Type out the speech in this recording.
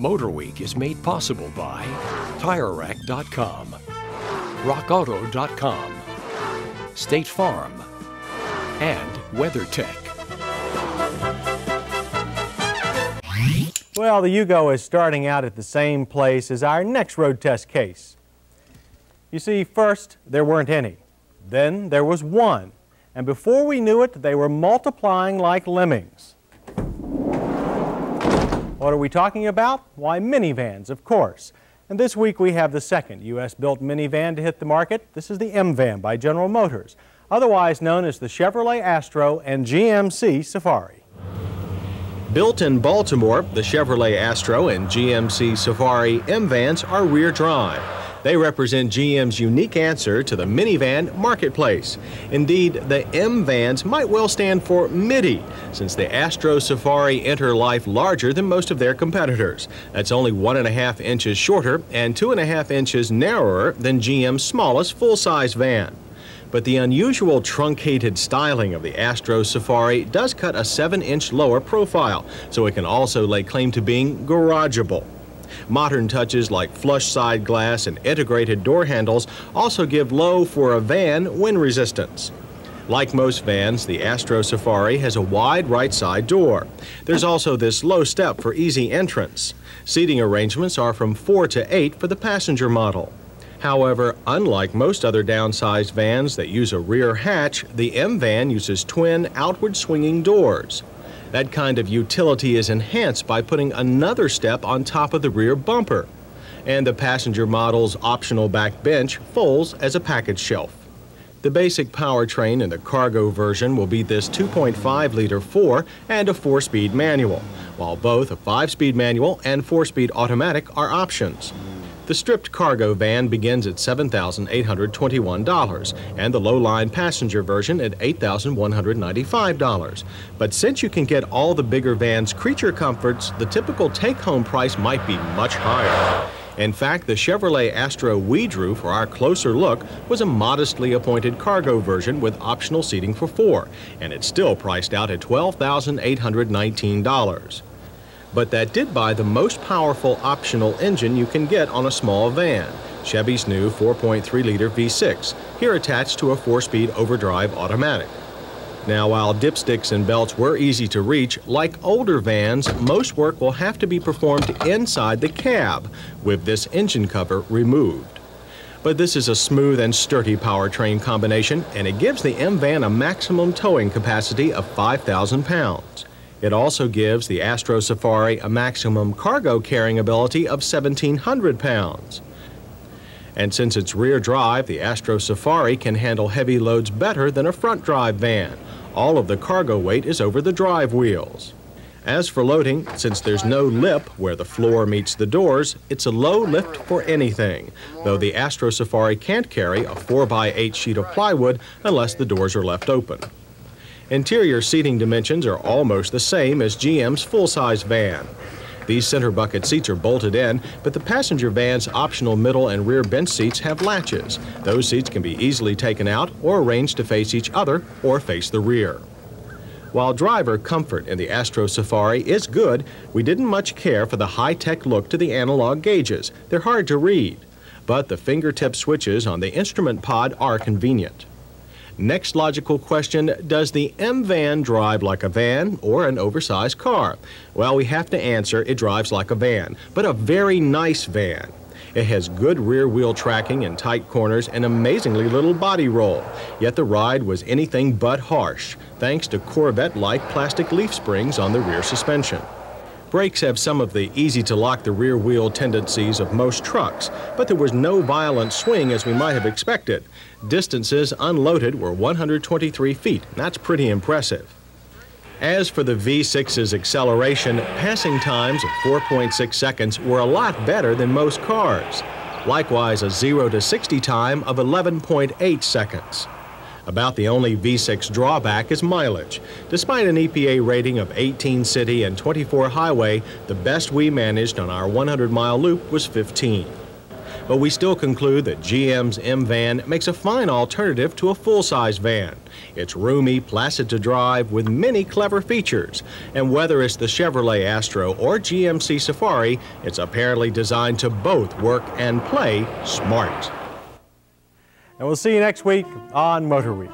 Motor Week is made possible by TireRack.com, RockAuto.com, State Farm, and WeatherTech. Well, the Yugo is starting out at the same place as our next road test case. You see, first, there weren't any. Then there was one. And before we knew it, they were multiplying like lemmings. What are we talking about? Why, minivans, of course. And this week we have the second U.S.-built minivan to hit the market. This is the M-Van by General Motors, otherwise known as the Chevrolet Astro and GMC Safari. Built in Baltimore, the Chevrolet Astro and GMC Safari M-Vans are rear drive. They represent GM's unique answer to the minivan marketplace. Indeed, the M vans might well stand for MIDI, since the Astro Safari enter life larger than most of their competitors. That's only one and a half inches shorter and two and a half inches narrower than GM's smallest full-size van. But the unusual truncated styling of the Astro Safari does cut a 7-inch lower profile, so it can also lay claim to being garageable. Modern touches like flush side glass and integrated door handles also give low for a van wind resistance. Like most vans, the Astro Safari has a wide right side door. There's also this low step for easy entrance. Seating arrangements are from 4 to 8 for the passenger model. However, unlike most other downsized vans that use a rear hatch, the M van uses twin outward swinging doors. That kind of utility is enhanced by putting another step on top of the rear bumper. And the passenger model's optional back bench folds as a package shelf. The basic powertrain in the cargo version will be this 2.5 liter 4 and a 4 speed manual, while both a 5 speed manual and 4 speed automatic are options. The stripped cargo van begins at $7,821 and the low-line passenger version at $8,195. But since you can get all the bigger van's creature comforts, the typical take-home price might be much higher. In fact, the Chevrolet Astro we drew for our closer look was a modestly appointed cargo version with optional seating for four, and it's still priced out at $12,819 but that did buy the most powerful optional engine you can get on a small van, Chevy's new 4.3-liter V6, here attached to a 4-speed overdrive automatic. Now, while dipsticks and belts were easy to reach, like older vans, most work will have to be performed inside the cab, with this engine cover removed. But this is a smooth and sturdy powertrain combination, and it gives the M-Van a maximum towing capacity of 5,000 pounds. It also gives the Astro Safari a maximum cargo carrying ability of 1,700 pounds. And since it's rear drive, the Astro Safari can handle heavy loads better than a front drive van. All of the cargo weight is over the drive wheels. As for loading, since there's no lip where the floor meets the doors, it's a low lift for anything, though the Astro Safari can't carry a 4x8 sheet of plywood unless the doors are left open. Interior seating dimensions are almost the same as GM's full-size van. These center bucket seats are bolted in, but the passenger van's optional middle and rear bench seats have latches. Those seats can be easily taken out or arranged to face each other or face the rear. While driver comfort in the Astro Safari is good, we didn't much care for the high-tech look to the analog gauges. They're hard to read. But the fingertip switches on the instrument pod are convenient. Next logical question, does the M-Van drive like a van or an oversized car? Well, we have to answer it drives like a van, but a very nice van. It has good rear wheel tracking in tight corners and amazingly little body roll. Yet the ride was anything but harsh, thanks to Corvette-like plastic leaf springs on the rear suspension. Brakes have some of the easy to lock the rear wheel tendencies of most trucks, but there was no violent swing as we might have expected. Distances unloaded were 123 feet. That's pretty impressive. As for the V6's acceleration, passing times of 4.6 seconds were a lot better than most cars. Likewise, a 0 to 60 time of 11.8 seconds. About the only V6 drawback is mileage. Despite an EPA rating of 18 city and 24 highway, the best we managed on our 100 mile loop was 15. but we still conclude that GM's M van makes a fine alternative to a full-size van. It's roomy, placid to drive with many clever features. And whether it's the Chevrolet Astro or GMC Safari, it's apparently designed to both work and play smart. And we'll see you next week on Motor Week.